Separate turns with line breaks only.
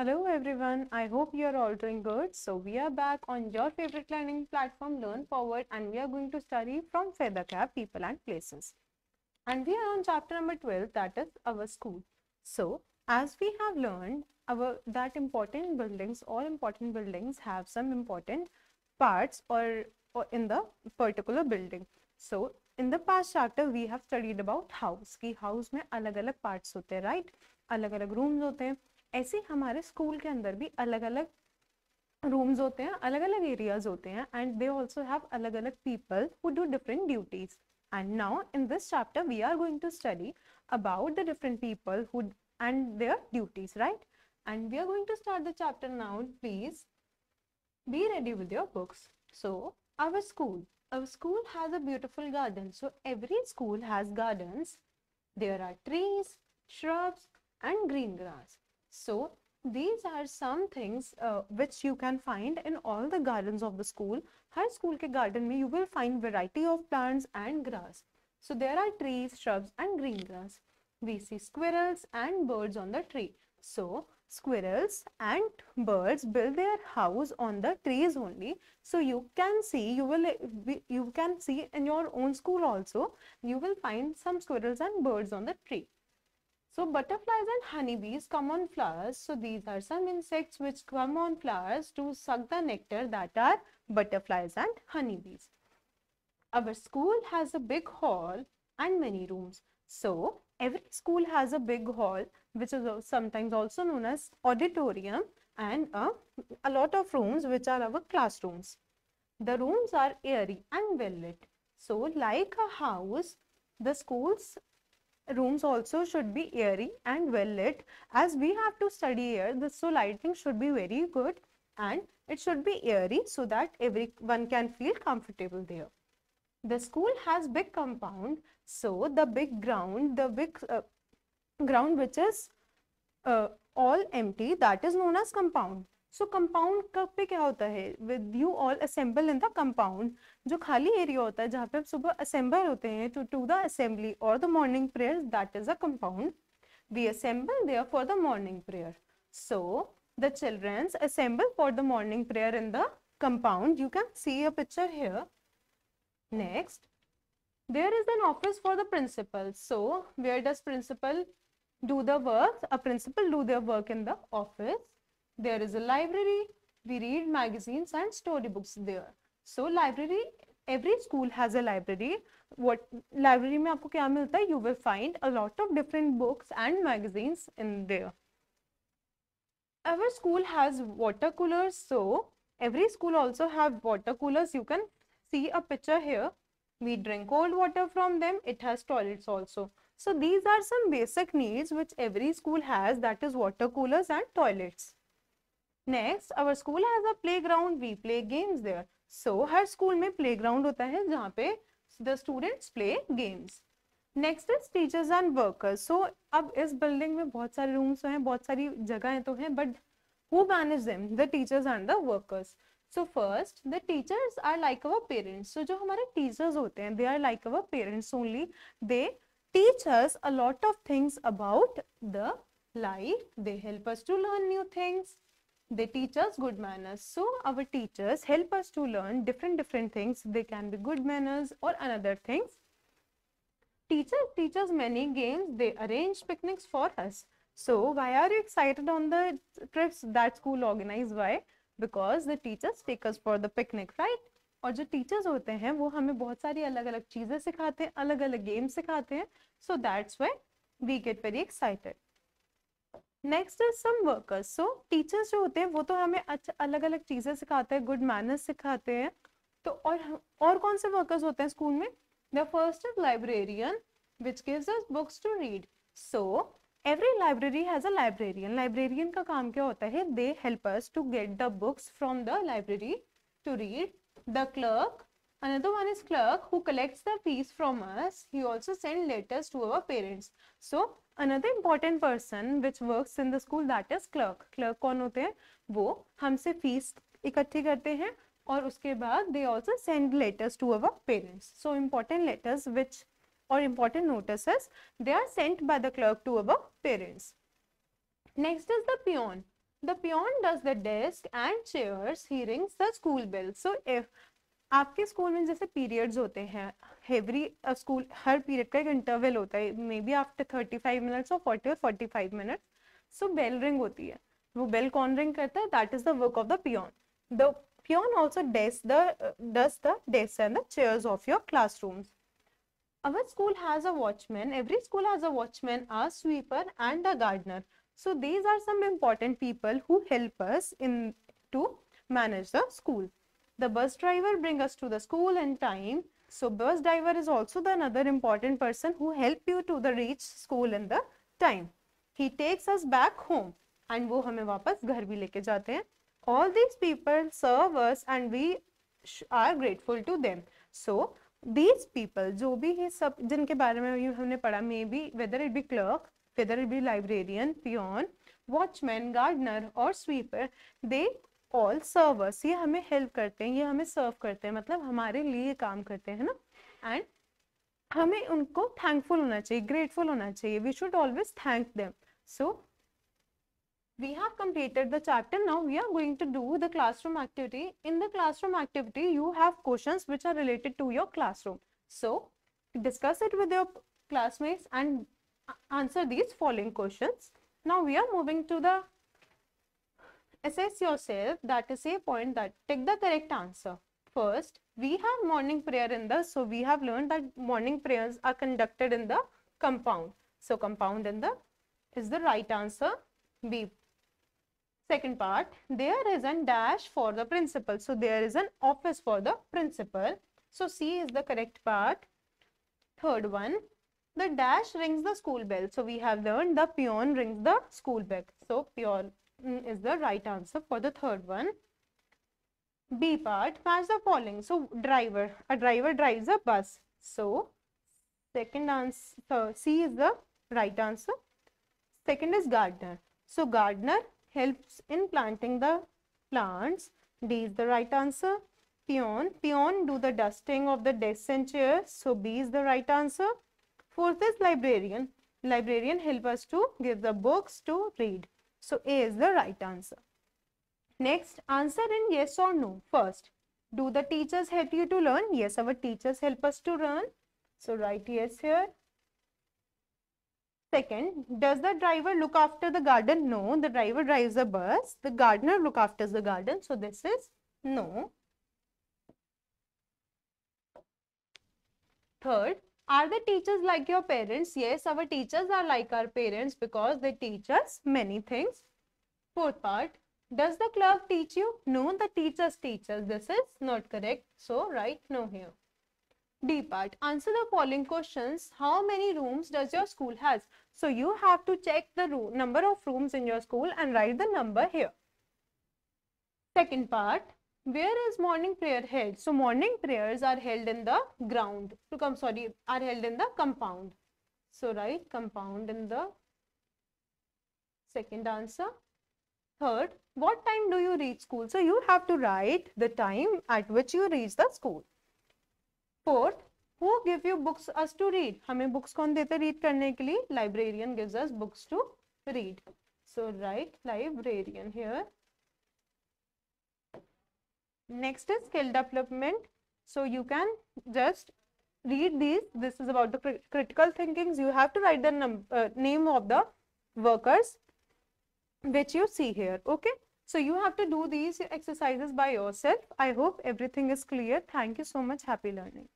Hello everyone, I hope you are all doing good. So we are back on your favorite learning platform Learn Forward and we are going to study from Feather Cap People and Places. And we are on chapter number 12 that is our school. So as we have learned our that important buildings, all important buildings have some important parts or, or in the particular building. So in the past chapter we have studied about house ki house mein alag alag parts hote right? अलग अलग rooms होते हैं ऐसे हमारे school के अंदर भी अलग अलग रूम्स होते हैं अलग अलग एरियाज़ होते हैं एंड दे ऑल्सो हैव अलग अलग people who do different duties and now in this chapter we are going to study about the different people who and their duties right and we are going to start the chapter now please be ready with your books so our school our school has a beautiful garden so every school has gardens there are trees shrubs and green grass so these are some things uh, which you can find in all the gardens of the school. Har school ke garden mein you will find variety of plants and grass. So there are trees, shrubs and green grass. We see squirrels and birds on the tree. So squirrels and birds build their house on the trees only. So you can see, you will, you can see in your own school also, you will find some squirrels and birds on the tree. So butterflies and honeybees come on flowers. So these are some insects which come on flowers to suck the nectar that are butterflies and honeybees. Our school has a big hall and many rooms. So every school has a big hall which is sometimes also known as auditorium and a, a lot of rooms which are our classrooms. The rooms are airy and well lit. So like a house, the schools rooms also should be airy and well lit. As we have to study here this so lighting should be very good and it should be airy so that everyone can feel comfortable there. The school has big compound so the big ground the big uh, ground which is uh, all empty that is known as compound so compound कब पे क्या होता है? With you all assemble in the compound जो खाली area होता है, जहाँ पे आप सुबह असेंबल होते हैं टू टू द असेंबली और the morning prayer that is a compound we assemble there for the morning prayer so the childrens assemble for the morning prayer in the compound. You can see a picture here. Next, there is an office for the principal. So, where does principal do the work? A principal do their work in the office. there is a library. We read magazines and storybooks there. So library, every school has a library. What library में आपको क्या मिलता है? You will find a lot of different books and magazines in there. Our school has water coolers. So every school also have water coolers. You can see a picture here. We drink cold water from them. It has toilets also. So these are some basic needs which every school has that is water coolers and toilets. Next our school has a playground we play games there so her school में playground होता है जहाँ पे the students play games next is teachers and workers so अब इस building में बहुत सारे रूम्स हैं, बहुत सारी जगहें तो हैं but who manage them the teachers and the workers so first the teachers are like our parents so जो हमारे टीचर्स होते हैं they are like our parents only they us a lot of things about the life. They help us to learn new things. They teach us good manners so our teachers help us to learn different different things they can be good manners or another things teachers teach us many games they arrange picnics for us so why are you excited on the trips that school organize why because the teachers take us for the picnic right और जो teachers होते हैं वो हमें बहुत सारी अलग अलग चीज़ें सिखाते हैं अलग अलग गेम्स सिखाते हैं so that's why we get very excited next is some workers so teachers जो होते हैं, वो तो हमें अच्छा अलग अलग चीज़ें सिखाते हैं गुड मैनर्स सिखाते हैं। तो और और कौन से वर्कर्स होते हैं स्कूल में? The first is librarian which gives us books to read so every library has a librarian librarian का काम क्या होता है? They help us to get the books from the library to read the clerk Another one is clerk who collects the fees from us. He also send letters to our parents. So another important person which works in the school that is clerk clerk कौन होते हैं वो हमसे fees इकट्ठी करते हैं और उसके बाद they also send letters to our parents so important letters which or important notices they are sent by the clerk to our parents next is the peon the peon does the desk and chairs he rings the school bell so if आपके school में जैसे periods होते हैं every school, हर period का एक interval होता है maybe after thirty five minutes और फोर्टी और forty five minutes so bell ring होती है। वो बेल कौन रिंग करता है? That is the work of the peon the peon also desk the dust the desk and the chairs of your classrooms our school has a watchman. Every school has a watchman, a sweeper, and a gardener. So these are some important people who help us in, to manage the school. The bus driver bring us to the school in time so bus driver is also the another important person who help you to the reach school in the time he takes us back home and वो हमें वापस घर भी लेके जाते हैं all these people serve us and we are grateful to them so these people जो भी ये जिनके बारे में ये हमने पढ़ा maybe whether it be clerk whether it be librarian peon watchman gardener और स्वीपर दे ऑल सर्वर्स ये हमें हेल्प करते हैं, ये हमें सर्व करते हैं मतलब हमारे लिए काम करते हैं ना? एंड हमें उनको थैंकफुल होना चाहिए ग्रेटफुल होना चाहिए we should always thank them so we have completed the chapter now we are going to do the classroom activity in the classroom activity you have question which are related to your classroom so discuss it with your classmates and answer these following question now we are moving to the assess yourself that is a point that take the correct answer first we have morning prayer in the so we have learned that morning prayers are conducted in the compound so compound in the is the right answer b Second part, there is a dash for the principal. So there is an office for the principal. So C is the correct part. Third one, the dash rings the school bell. So we have learned the peon rings the school bell. So peon Mm, is the right answer for the third one. B part, match the following. So driver, a driver drives a bus. So second answer, C is the right answer. Second is gardener. So gardener helps in planting the plants. D is the right answer. Peon. Peon do the dusting of the desks and chairs. So B is the right answer. Fourth is librarian. Librarian help us to give the books to read. So A is the right answer. Next, answer in yes or no. First, do the teachers help you to learn? Yes, our teachers help us to learn. So write yes here. Second, does the driver look after the garden? No, the driver drives the bus. The gardener look after the garden. So this is no. Third, are the teachers like your parents? Yes, our teachers are like our parents because they teach us many things. Fourth part, does the clerk teach you? No, the teachers teach us. This is not correct. So write no here. D part. Answer the following questions. How many rooms does your school has? So you have to check the number of rooms in your school and write the number here. Second part. Where is morning prayer held? So morning prayers are held in the ground. To come sorry, are held in the compound. So write compound in the second answer. Third, what time do you reach school? So you have to write the time at which you reach the school. Fourth who give you books us to read हमें books कौन देते read करने के लिए librarian gives us books to read so write librarian here next is skill development so you can just read these this is about the critical thinkings you have to write the uh, name of the workers which you see here okay So you have to do these exercises by yourself. I hope everything is clear. Thank you so much. Happy learning.